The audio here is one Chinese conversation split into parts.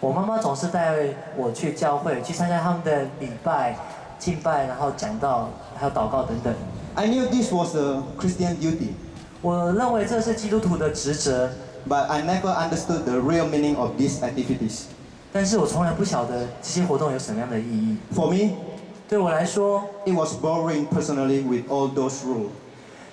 我妈妈总是带我去教会，去参加他们的礼拜、敬拜，然后讲道，还有祷告等等。I knew this was a Christian duty, 我认为这是基督徒的职责，but I never understood the real meaning of these activities. 但是我从来不晓得这些活动有什么样的意义。For me, 对我来说，it was boring personally with all those rules.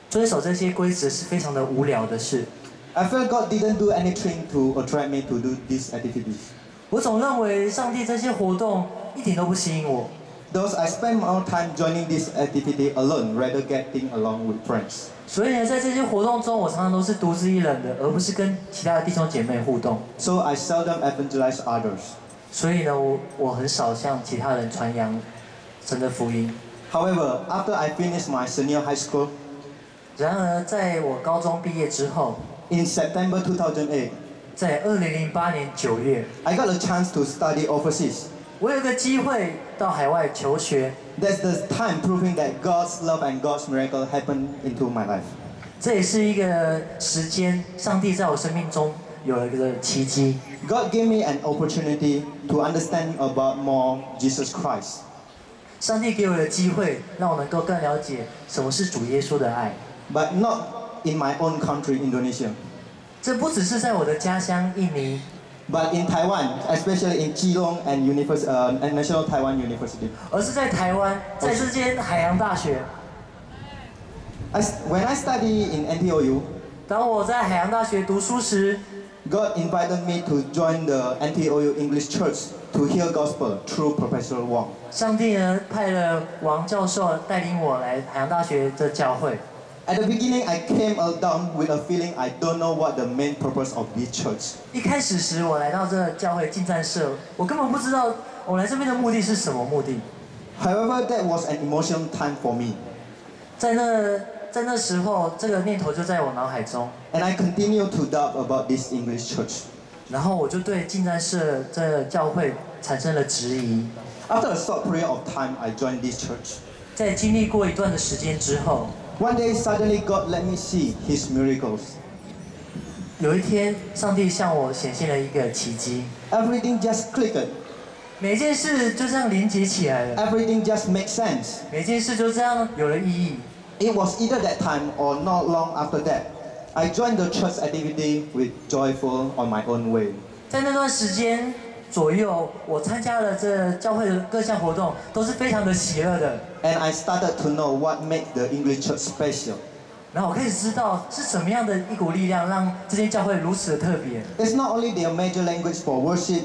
遵守这些规则是非常的无聊的事。I felt God didn't do anything to attract me to do these activities. 我总认为上帝这些活动一点都不吸引我，Thus, I spend more time joining this activity alone rather getting along with friends. 所以呢，在这些活动中，我常常都是独自一人的，而不是跟其他的弟兄姐妹互动。So I seldom evangelize others. 所以呢，我我很少向其他人传扬神的福音。However, after I finished my senior high school, 然而，在我高中毕业之后，in September 2008, 在二零零八年九月， I got a chance to study overseas. 我有个机会到海外求学， That's the time proving that God's love and God's miracle happened into my life. 这也是一个时间，上帝在我生命中有了一个奇迹。 God gave me an opportunity to understand about more Jesus Christ. 上帝给我的机会，让我能够更了解什么是主耶稣的爱。 But not in my own country, Indonesia, 这不只是在我的家乡印尼，but in Taiwan, especially in Keelung and univers- uh, and National Taiwan University. 而是在台湾，在这间海洋大学。I when I study in NTOU, 当我在海洋大学读书时，God invited me to join the NTOU English Church to hear gospel through Professor Wong. 上帝呢派了王教授带领我来海洋大学的教会。At the beginning, I came down with a feeling I don't know what the main purpose of this church. 一开始时，我来到这个教会进站社，我根本不知道我来这边的目的是什么目的。 However, that was an emotional time for me, 在那在那时候，这个念头就在我脑海中， and I continue to doubt about this English church. 然后我就对进站社这个教会产生了质疑。 After a short period of time, I joined this church. 在经历过一段的时间之后， One day, suddenly, God let me see His miracles. 有一天，上帝向我显现了一个奇迹， Everything just clicked. 每件事就这样连接起来了， Everything just makes sense. 每件事就这样有了意义。 It was either that time or not long after that. I joined the church activity with joyful on my own way. 在那段时间 左右，我参加了这教会的各项活动，都是非常的喜乐的。And I started to know what makes the English church special. 然后我开始知道是什么样的一股力量，让这间教会如此的特别。It's not only their major language for worship,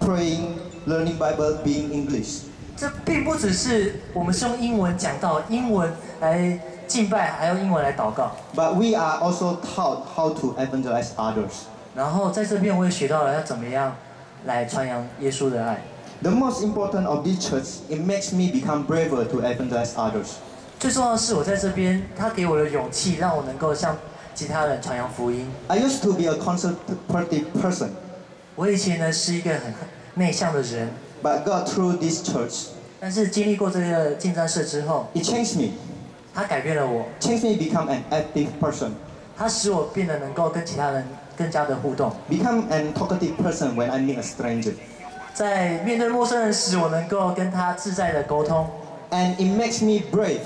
praying, learning Bible being English. 这并不只是我们是用英文讲到英文来敬拜，还用英文来祷告。But we are also taught how to evangelize others. 然后在这边我也学到了要怎么样来传扬耶稣的爱。The most important of this church, it makes me become braver to evangelize others. 最重要的是我在这边，他给我的勇气，让我能够向其他人传扬福音。I used to be a conservative person, 我以前呢是一个很内向的人，but God through this church, 但是经历过这个进站社之后，it changed me. 他改变了我，Changed me become an active person. 他使我变得能够跟其他人更加的互动。Become an talkative person when I meet a stranger. 在面对陌生人时，我能够跟他自在的沟通。And it makes me brave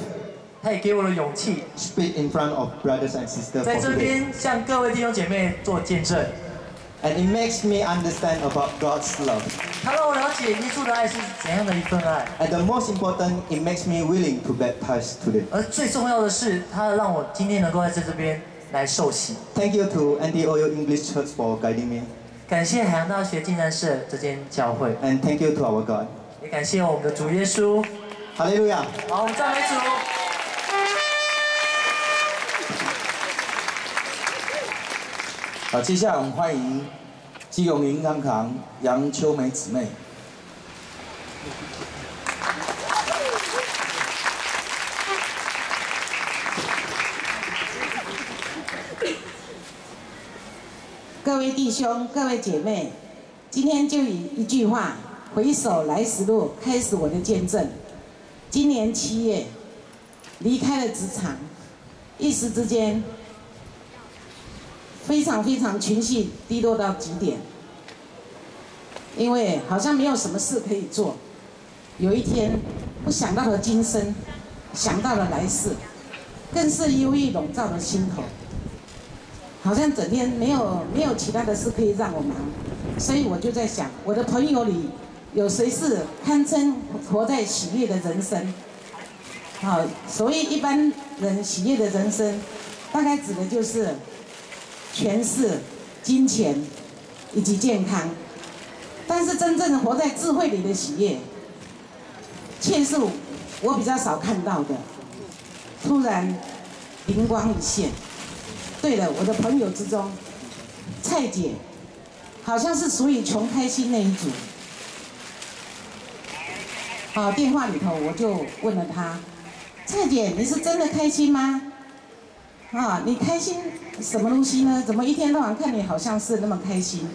他也给我了勇气，speak in front of brothers and sisters 在这边向各位弟兄姐妹做见证。And it makes me understand about God's love. 他让我了解耶稣的爱是怎样的一份爱，And the most important, it makes me willing to baptize today. 而最重要的是，他让我今天能够在这边来受洗。Thank you to NTOU English Church for guiding me. 感谢海洋大学进站社这间教会，And thank you to our God. 也感谢我们的主耶稣。Hallelujah. 好，我们赞美主。好，接下来我们欢迎基隆银行行杨秋梅姊妹。各位弟兄、各位姐妹，今天就以一句话“回首来时路”开始我的见证。今年七月离开了职场，一时之间非常非常情绪低落到极点。因为好像没有什么事可以做。有一天，我想到了今生，想到了来世，更是忧郁笼罩了心头。好像整天没有没有其他的事可以让我忙，所以我就在想，我的朋友里有谁是堪称活在喜悦的人生？好，所谓一般人喜悦的人生，大概指的就是权势、金钱以及健康。但是真正的活在智慧里的喜悦，却是我比较少看到的。突然灵光一现，对了，我的朋友之中，蔡姐好像是属于穷开心那一组。好，电话里头我就问了她，蔡姐，你是真的开心吗？啊，你开心什么东西呢？怎么一天到晚看你好像是那么开心？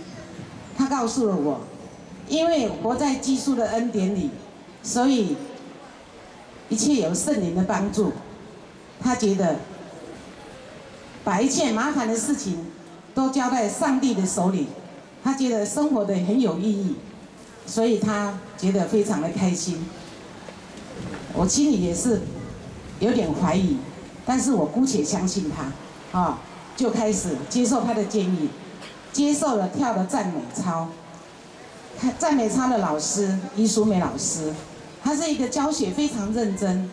她告诉了我。因为活在基督的恩典里，所以一切有圣灵的帮助。她觉得把一切麻烦的事情都交在上帝的手里，他觉得生活的很有意义，所以他觉得非常的开心。我心里也是有点怀疑，但是我姑且相信他，啊，就开始接受他的建议，接受了跳的赞美操。赞美操的老师伊淑美老师，他是一个教学非常认真，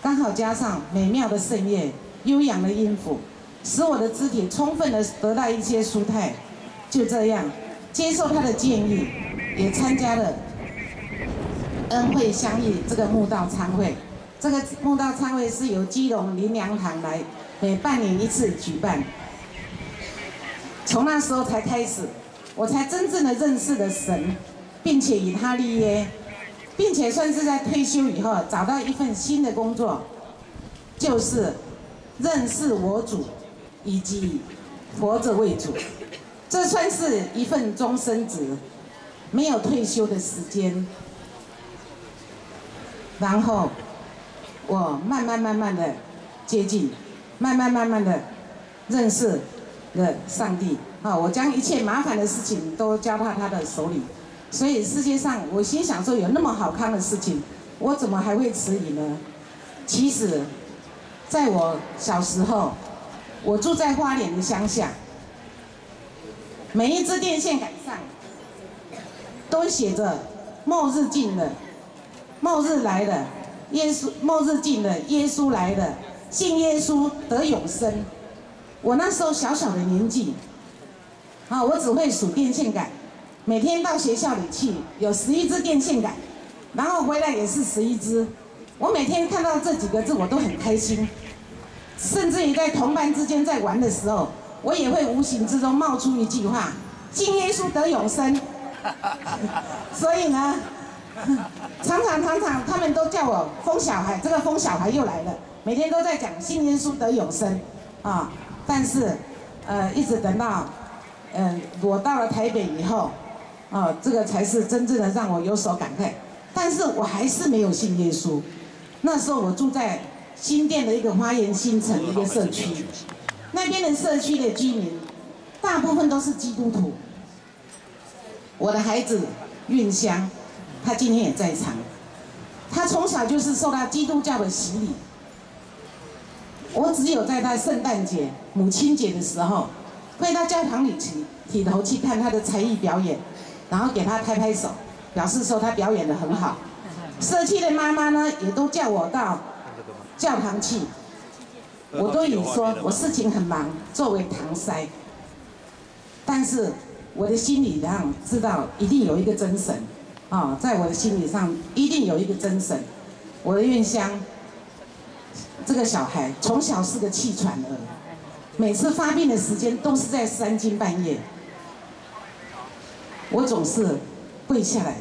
刚好加上美妙的盛宴、悠扬的音符，使我的肢体充分的得到一些舒泰。就这样，接受他的建议，也参加了恩惠相遇这个慕道参会。这个慕道参会是由基隆林良堂来每半年一次举办，从那时候才开始。我才真正的认识了神，并且与他立约，并且算是在退休以后找到一份新的工作，就是认识我主，以及活着为主，这算是一份终身职，没有退休的时间。然后我慢慢慢慢的接近，慢慢慢慢的认识了上帝。啊！我将一切麻烦的事情都交到他的手里，所以世界上，我心想说有那么好看的事情，我怎么还会迟疑呢？其实，在我小时候，我住在花莲的乡下，每一只电线杆上都写着“末日近了，末日来了，耶稣末日近了，耶稣来了，信耶稣得永生”。我那时候小小的年纪。啊，我只会数电线杆，每天到学校里去，有十一只电线杆，然后回来也是十一只。我每天看到这几个字，我都很开心。甚至于在同伴之间在玩的时候，我也会无形之中冒出一句话：“ 信耶稣得永生。”所以呢，常常常常他们都叫我疯小孩，这个疯小孩又来了，每天都在讲信耶稣得永生啊。但是，呃，一直等到。嗯，我到了台北以后，啊，这个才是真正的让我有所感慨。但是我还是没有信耶稣。那时候我住在新店的一个花园新城的一个社区，那边的社区的居民大部分都是基督徒。我的孩子运香，他今天也在场。他从小就是受到基督教的洗礼。我只有在他圣诞节、母亲节的时候。会到教堂里去剃头去看他的才艺表演，然后给他拍拍手，表示说他表演的很好。社区的妈妈呢，也都叫我到教堂去，我都以说我事情很忙，作为搪塞。但是我的心里上知道，一定有一个真神啊，在我的心理上一定有一个真神。我的院乡，这个小孩从小是个气喘儿。每次发病的时间都是在三更半夜，我总是跪下来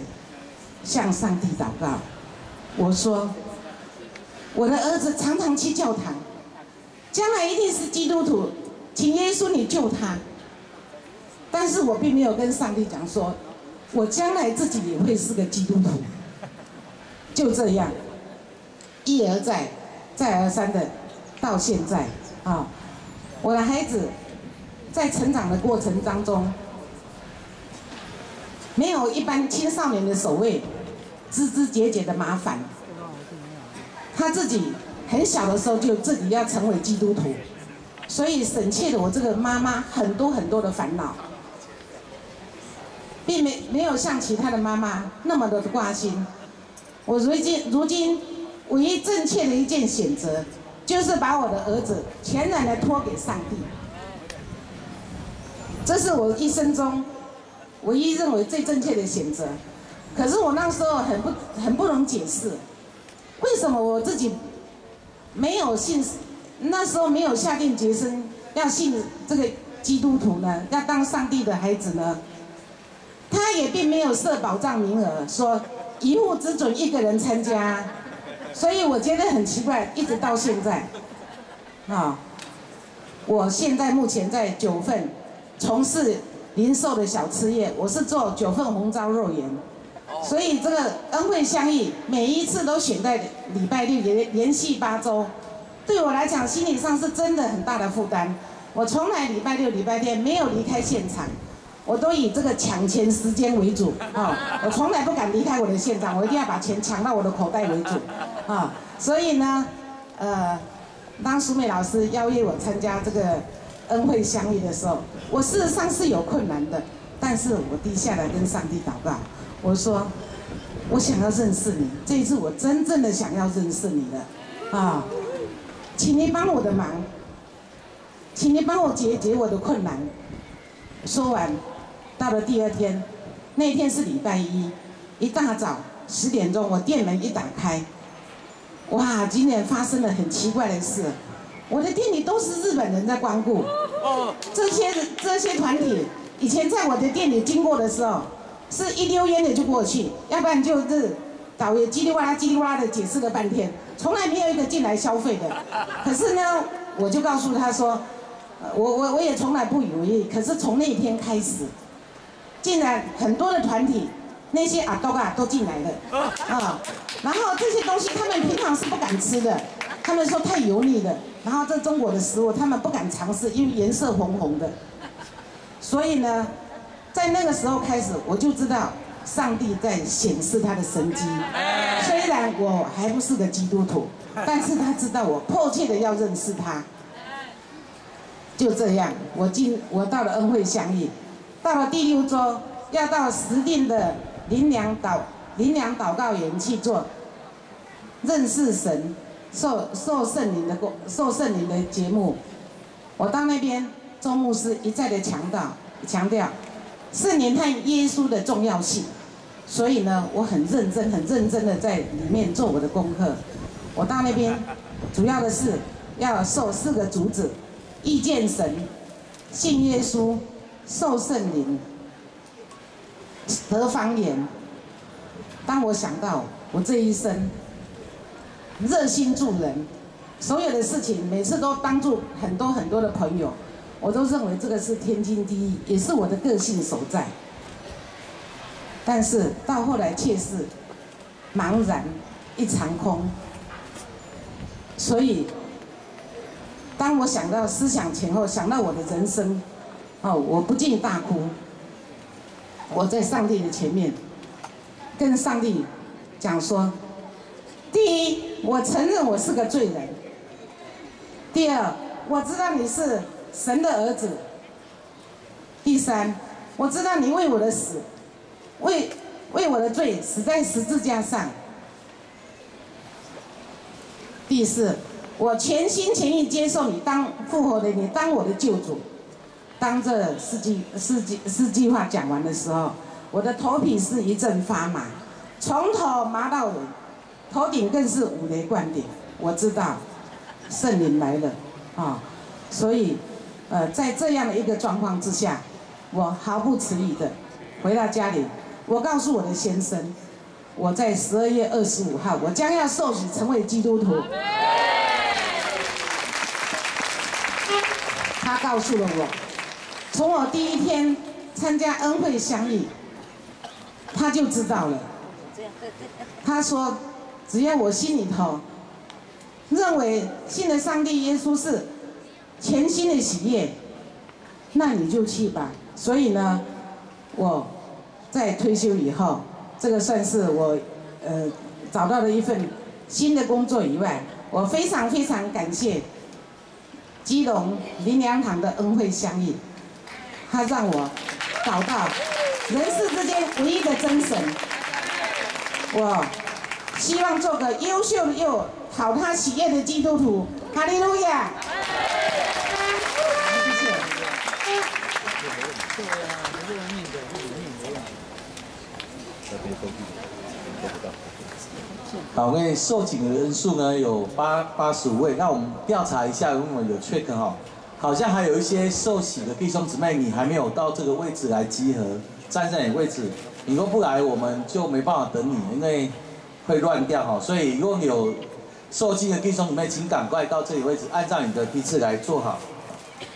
向上帝祷告。我说：“我的儿子常常去教堂，将来一定是基督徒，请耶稣你救他。”但是我并没有跟上帝讲说，我将来自己也会是个基督徒。就这样，一而再，再而三的，到现在啊。我的孩子在成长的过程当中，没有一般青少年的所谓枝枝节节的麻烦。他自己很小的时候就自己要成为基督徒，所以省去了我这个妈妈很多很多的烦恼，并没没有像其他的妈妈那么的挂心。我如今如今唯一正确的一件选择，就是把我的儿子全然的托给上帝。这是我一生中唯一认为最正确的选择。可是我那时候很不很不能解释，什么我自己没有信，那时候没有下定决心要信这个基督徒呢？要当上帝的孩子呢？他也并没有设保障名额，说一户只准一个人参加，所以我觉得很奇怪，一直到现在，啊，我现在目前在九份从事零售的小吃业，我是做九份红烧肉圆，所以这个恩惠相遇，每一次都选在礼拜六连连续八周，对我来讲心理上是真的很大的负担。我从来礼拜六、礼拜天没有离开现场，我都以这个抢钱时间为主 啊，我从来不敢离开我的现场，我一定要把钱抢到我的口袋为主啊。所以呢，呃，当苏美老师邀约我参加这个恩惠相遇的时候，我事实上是有困难的，但是我低下来跟上帝祷告，我说我想要认识你，这一次我真正的想要认识你了啊，请你帮我的忙。请你帮我解决我的困难。说完，到了第二天，那天是礼拜一，一大早十点钟，我店门一打开，哇，今年发生了很奇怪的事，我的店里都是日本人在光顾。这些这些团体以前在我的店里经过的时候，是一溜烟的就过去，要不然就是导游叽里哇啦叽里哇啦的解释了半天，从来没有一个进来消费的。可是呢，我就告诉他说。我我我也从来不以为意，可是从那天开始，竟然很多的团体，那些阿多啊都进来了，啊，然后这些东西他们平常是不敢吃的，他们说太油腻了，然后这中国的食物他们不敢尝试，因为颜色红红的，所以呢，在那个时候开始，我就知道上帝在显示他的神迹，虽然我还不是个基督徒，但是他知道我迫切的要认识他。就这样，我进我到了恩惠相遇，到了第六周，要到石定的林良祷林良祷告园去做认识神、受受圣灵的过受圣灵的节目。我到那边，周牧师一再的强调强调圣灵和耶稣的重要性，所以呢，我很认真很认真的在里面做我的功课。我到那边，主要的是要受四个主旨。遇见神，信耶稣，受圣灵，得方言。当我想到我这一生热心助人，所有的事情每次都帮助很多很多的朋友，我都认为这个是天经地义，也是我的个性所在。但是到后来却是茫然一场空，所以。当我想到思想前后，想到我的人生，哦，我不禁大哭。我在上帝的前面，跟上帝讲说：第一，我承认我是个罪人；第二，我知道你是神的儿子；第三，我知道你为我的死，为为我的罪死在十字架上；第四。我全心全意接受你当复活的你当我的救主。当这四句四句四句话讲完的时候，我的头皮是一阵发麻，从头麻到尾，头顶更是五雷贯顶。我知道圣灵来了啊，所以呃，在这样的一个状况之下，我毫不迟疑的回到家里，我告诉我的先生，我在十二月二十五号，我将要受洗成为基督徒。他告诉了我，从我第一天参加恩惠相遇，他就知道了。他说，只要我心里头认为信了上帝耶稣是全新的企业，那你就去吧。所以呢，我在退休以后，这个算是我呃找到了一份新的工作以外，我非常非常感谢基隆林良堂的恩惠相遇，他让我找到人世之间唯一的真神。我希望做个优秀又讨他喜悦的基督徒。哈利路亚！好，因为受请的人数呢有八八十五位，那我们调查一下，如果有 check 哈，好像还有一些受洗的弟兄姊妹，你还没有到这个位置来集合，站在你位置，你若不来，我们就没办法等你，因为会乱掉哈。所以如果你有受祭的弟兄姊妹，请赶快到这里位置，按照你的批次来做好。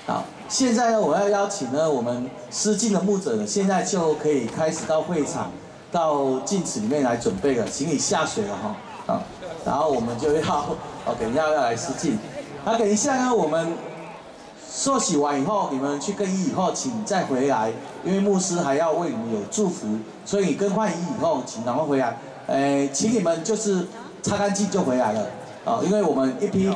好，现在呢，我要邀请呢我们施敬的牧者呢，现在就可以开始到会场。到镜子里面来准备了，请你下水了哈，啊，然后我们就要，哦，等一下要来施敬，那等一下呢，我们受洗完以后，你们去更衣以后，请再回来，因为牧师还要为你们有祝福，所以你更换衣以后，请赶快回来，诶，请你们就是擦干净就回来了，啊，因为我们一批。